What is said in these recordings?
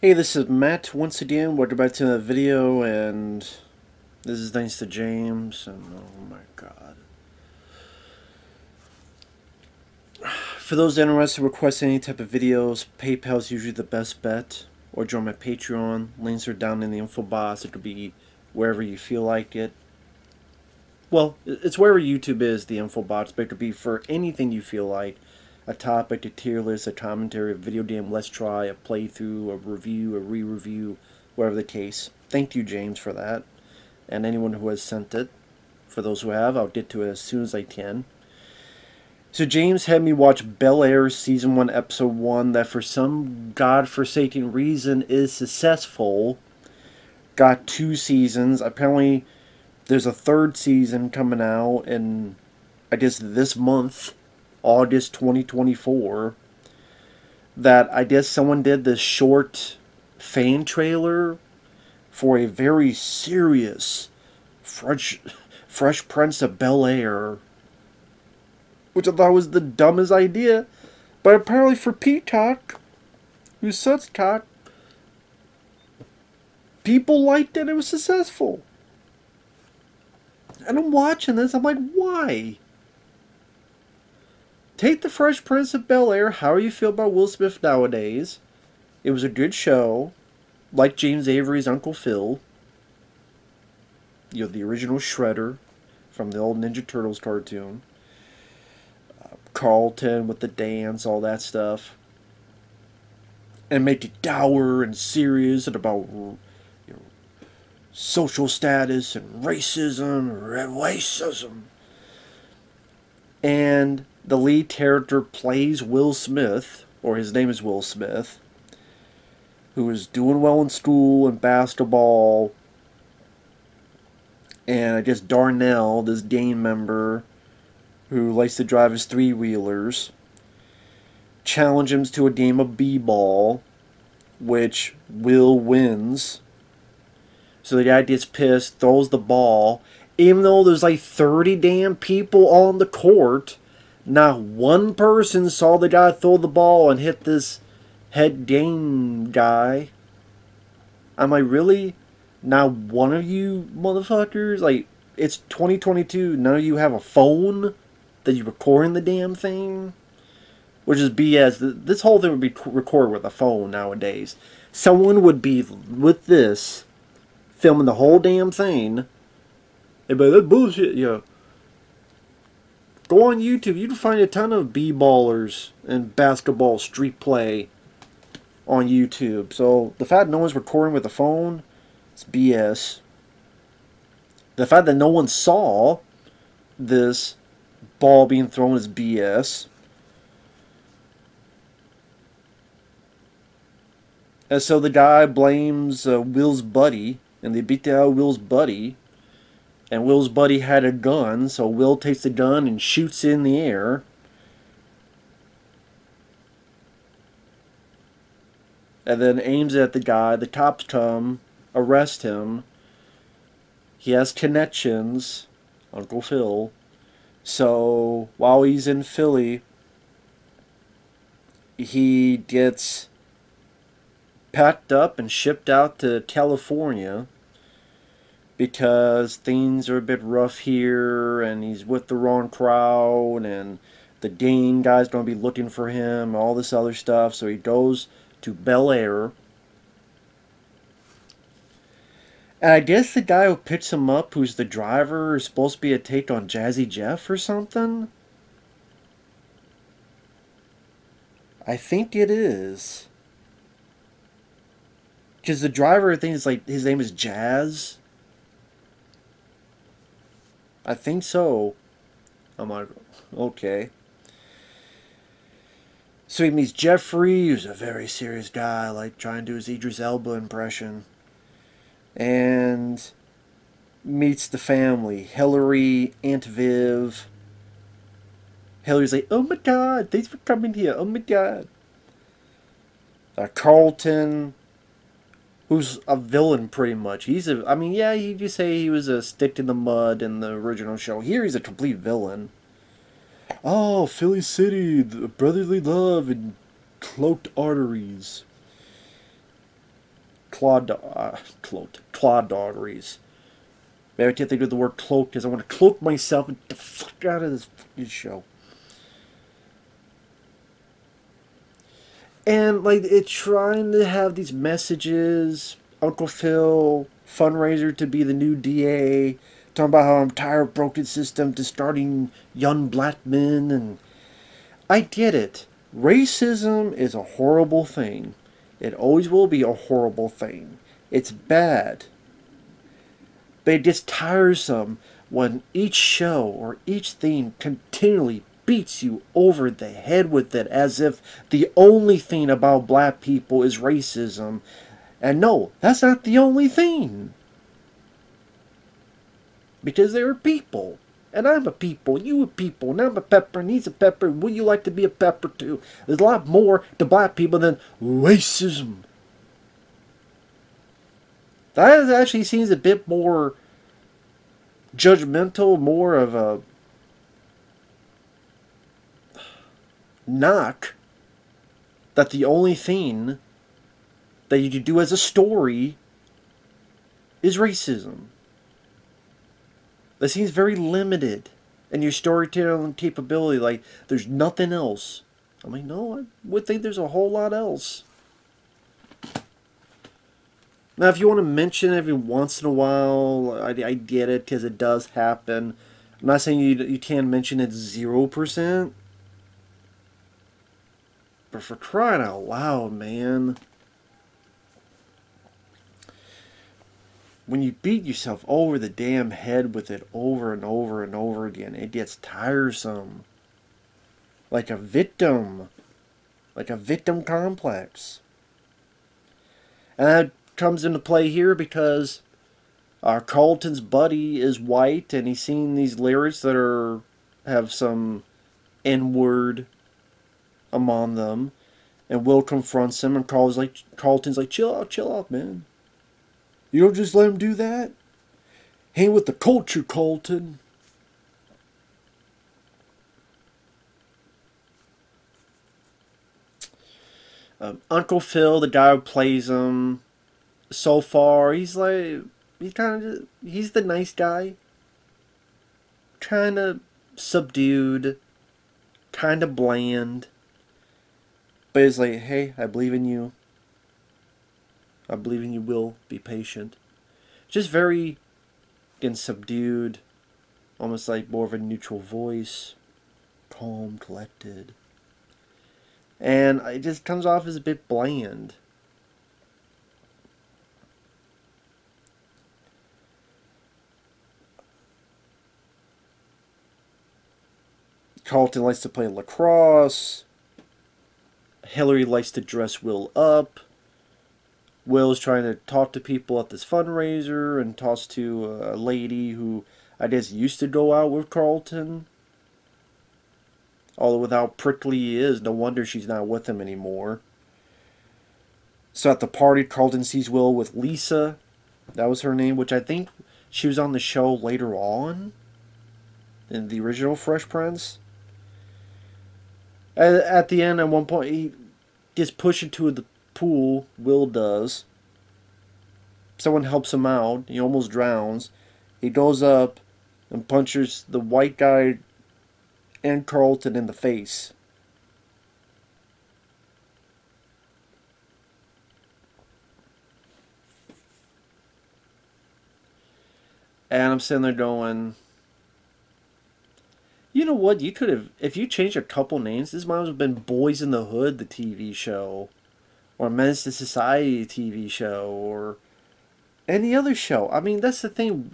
Hey, this is Matt once again. Welcome back to another video, and this is thanks to James. And oh my god. For those interested in requesting any type of videos, PayPal is usually the best bet. Or join my Patreon. Links are down in the info box. It could be wherever you feel like it. Well, it's wherever YouTube is, the info box, but it could be for anything you feel like a topic, a tier list, a commentary, a video game let's try, a playthrough, a review, a re-review, whatever the case. Thank you, James, for that. And anyone who has sent it. For those who have, I'll get to it as soon as I can. So James had me watch Bel Air Season 1, Episode 1, that for some god-forsaken reason is successful. Got two seasons. Apparently, there's a third season coming out in, I guess, this month. August 2024 that I guess someone did this short fan trailer for a very serious Fresh, Fresh Prince of Bel Air, which I thought was the dumbest idea, but apparently for Peacock, who's such cock, people liked it. It was successful, and I'm watching this. I'm like, why? Take the Fresh Prince of Bel Air, how you feel about Will Smith nowadays. It was a good show, like James Avery's Uncle Phil. You know, the original Shredder from the old Ninja Turtles cartoon. Uh, Carlton with the dance, all that stuff. And make it dour and serious and about you know, social status and racism, racism. And the lead character plays Will Smith, or his name is Will Smith, who is doing well in school and basketball. And I guess Darnell, this gang member who likes to drive his three wheelers, challenge him to a game of b ball, which Will wins. So the guy gets pissed, throws the ball, even though there's like 30 damn people on the court not one person saw the guy throw the ball and hit this head game guy. I'm like, really? Not one of you motherfuckers? Like, it's 2022. None of you have a phone that you recording the damn thing? Which is BS. This whole thing would be recorded with a phone nowadays. Someone would be with this, filming the whole damn thing. Be that bullshit, you know. Go on YouTube. You can find a ton of b-ballers and basketball street play on YouTube. So the fact no one's recording with a phone, it's BS. The fact that no one saw this ball being thrown is BS. And so the guy blames uh, Will's buddy, and they beat the out Will's buddy and Will's buddy had a gun, so Will takes the gun and shoots in the air. And then aims at the guy. The cops come, arrest him. He has connections, Uncle Phil. So while he's in Philly, he gets packed up and shipped out to California because things are a bit rough here and he's with the wrong crowd and the Dane guy's going to be looking for him, all this other stuff. So he goes to Bel Air. And I guess the guy who picks him up, who's the driver, is supposed to be a take on Jazzy Jeff or something? I think it is. Because the driver, I think, is like, his name is Jazz. I think so. I'm like, okay. So he meets Geoffrey, who's a very serious guy, like trying to do his Idris Elba impression. And meets the family. Hilary, Aunt Viv. Hilary's like, oh my god, thanks for coming here. Oh my god. Uh, Carlton, who's a villain pretty much. He's a, I mean, yeah, you could say he was a stick in the mud in the original show. Here he's a complete villain. Oh, Philly City, the brotherly love and cloaked arteries. claw, uh, cloaked, claw doggeries. Every time I think of the word cloaked is I want to cloak myself and the fuck out of this fucking show. And like it's trying to have these messages, Uncle Phil, fundraiser to be the new DA, talking about how I'm tired of broken system to starting young black men and I get it. Racism is a horrible thing. It always will be a horrible thing. It's bad. But it gets tiresome when each show or each theme continually beats you over the head with it as if the only thing about black people is racism. And no, that's not the only thing. Because they're people. And I'm a people, you a people, and I'm a pepper, and he's a pepper. Would you like to be a pepper too? There's a lot more to black people than racism. That actually seems a bit more judgmental, more of a knock that the only thing that you can do as a story is racism. That seems very limited in your storytelling capability. Like, there's nothing else. I mean, no, I would think there's a whole lot else. Now, if you want to mention every once in a while, I, I get it because it does happen. I'm not saying you, you can mention it 0%. But for crying out loud, man. when you beat yourself over the damn head with it over and over and over again, it gets tiresome. Like a victim. Like a victim complex. And that comes into play here because our Carlton's buddy is white and he's seen these lyrics that are have some N-word among them. And Will confronts him and calls like Carlton's like, chill out, chill out, man. You don't just let him do that? Hang with the culture, Carlton. Um, Uncle Phil, the guy who plays him, so far he's like he's kind of he's the nice guy, kind of subdued, kind of bland. But he's like, hey, I believe in you. I believe in you will be patient. Just very, again, subdued, almost like more of a neutral voice, calm, collected. And it just comes off as a bit bland. Carlton likes to play lacrosse. Hilary likes to dress Will up. Will's trying to talk to people at this fundraiser and talks to a lady who I guess used to go out with Carlton. Although with how prickly he is, no wonder she's not with him anymore. So at the party, Carlton sees Will with Lisa. That was her name, which I think she was on the show later on. In the original Fresh Prince. At, at the end, at one point, he gets pushed into the pool, Will does. Someone helps him out. He almost drowns. He goes up and punches the white guy and Carlton in the face. And I'm sitting there going, you know what? You could have, if you changed a couple names, this might have been Boys in the Hood, the TV show or Menace to Society TV show or any other show. I mean, that's the thing.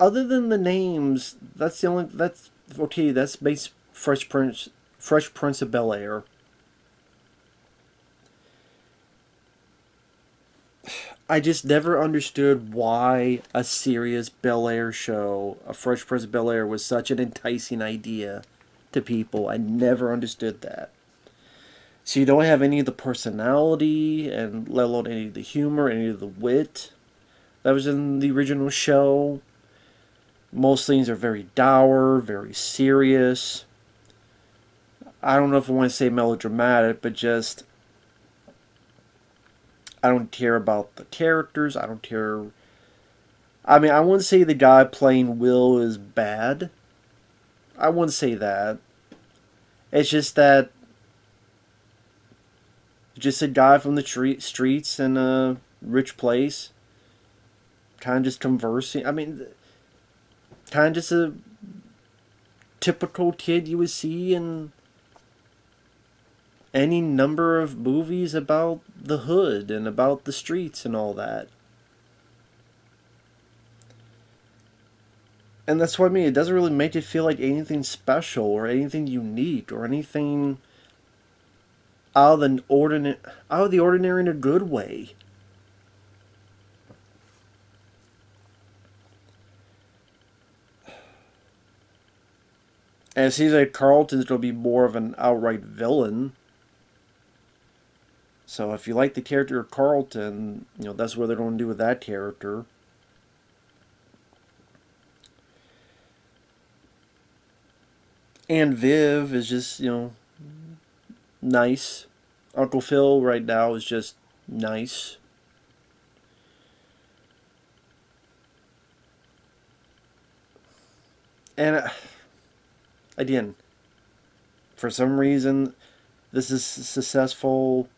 Other than the names, that's the only that's okay. That's based Fresh Prince, Fresh Prince of Bel Air. I just never understood why a serious Bel Air show, a Fresh Prince of Bel Air, was such an enticing idea to people. I never understood that. So you don't have any of the personality, and let alone any of the humor, any of the wit that was in the original show. Most things are very dour, very serious. I don't know if I want to say melodramatic, but just I don't care about the characters. I don't care. I mean, I wouldn't say the guy playing Will is bad. I wouldn't say that. It's just that just a guy from the tre- streets in a rich place, kind of just conversing. I mean, kind of just a typical kid you would see in any number of movies about the hood and about the streets and all that. And that's what I mean. It doesn't really make it feel like anything special or anything unique or anything out of the ordinary, out of the ordinary in a good way. And it seems like Carlton's going to be more of an outright villain. So if you like the character of Carlton, you know, that's what they're going to do with that character. And Viv is just, you know, nice. Uncle Phil right now is just nice. And uh, again, for some reason, this is successful.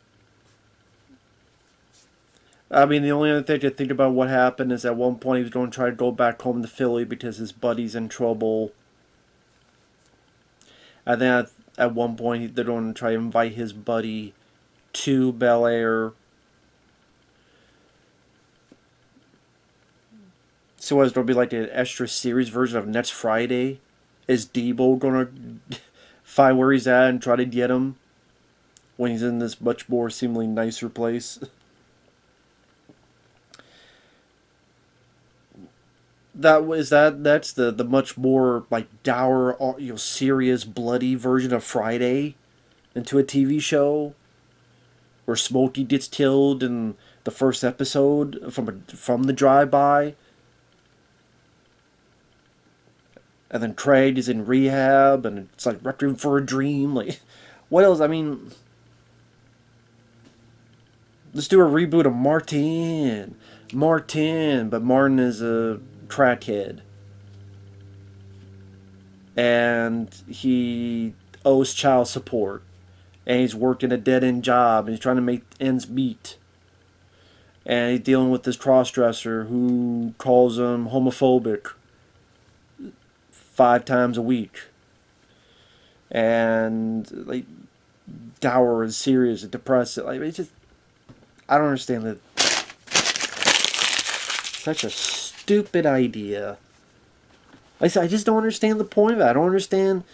I mean, the only other thing to think about what happened is at one point he was going to try to go back home to Philly because his buddy's in trouble. And then at, at one point they're going to try to invite his buddy to Bel Air. So as there'll be like an extra series version of next Friday. Is Debo gonna find where he's at and try to get him when he's in this much more seemingly nicer place? that was that that's the the much more like dour uh, you know serious bloody version of Friday into a TV show where Smokey gets killed in the first episode from a, from the drive by and then Craig is in rehab, and it's like Requiem for a Dream. Like, what else? I mean, let's do a reboot of Martin. Martin, but Martin is a crackhead. And he owes child support. And he's working a dead end job, and he's trying to make ends meet. And he's dealing with this cross dresser who calls him homophobic five times a week. And like dour and serious and depressed. Like it's just I don't understand that such a stupid idea. I I just don't understand the point of it. I don't understand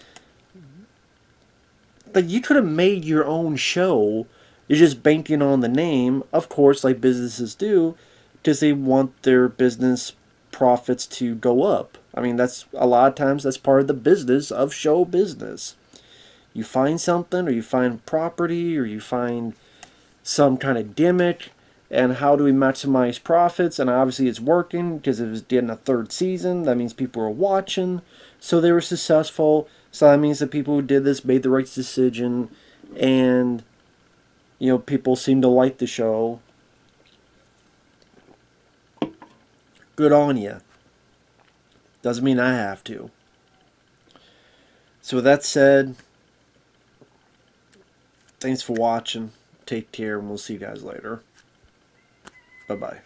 like you could have made your own show. You're just banking on the name, of course, like businesses do, because they want their business profits to go up. I mean, that's a lot of times that's part of the business of show business. You find something, or you find property, or you find some kind of gimmick, and how do we maximize profits? And obviously, it's working because it was getting a third season. That means people are watching, so they were successful. So that means the people who did this made the right decision, and you know, people seem to like the show. Good on you. Doesn't mean I have to. So with that said, thanks for watching. Take care, and we'll see you guys later. Bye-bye.